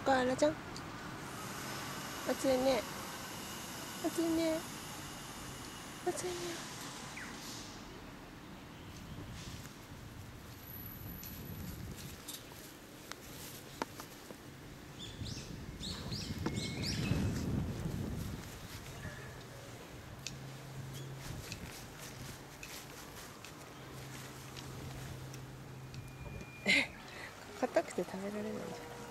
からちゃん。暑いね。暑いね。暑いね。硬くて食べられないじゃん。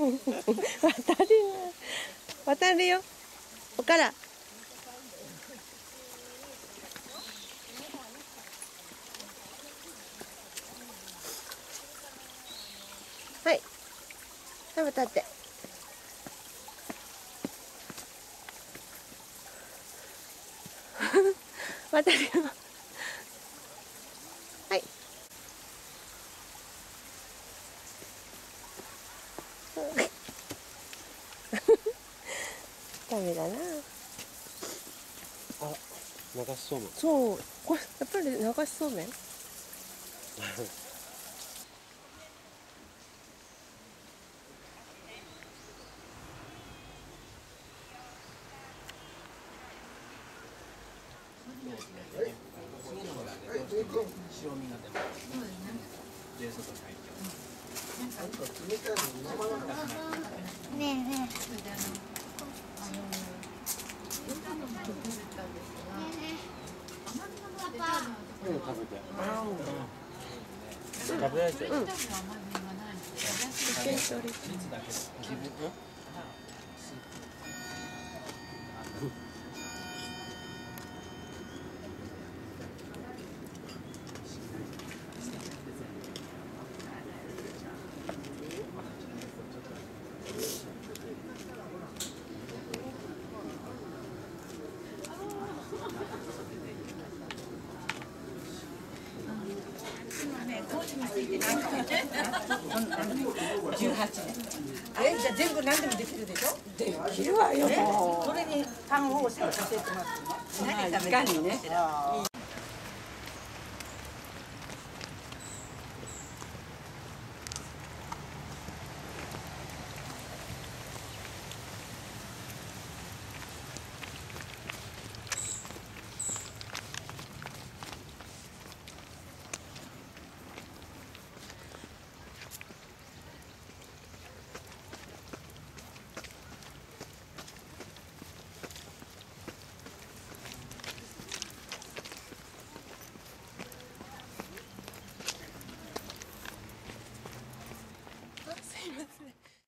渡るよ。渡るよ。おから。はい。はい渡って。渡るよはいダメだな。あ流しそうめん。そう。これやっぱり流しそうめん？ねえねうん。食べて食べられちゃううん一緒にそれ自分うんえじゃあ全部何でもできるでしょ？できるわよえもそれに単語を教えてます何食べいかにね。いい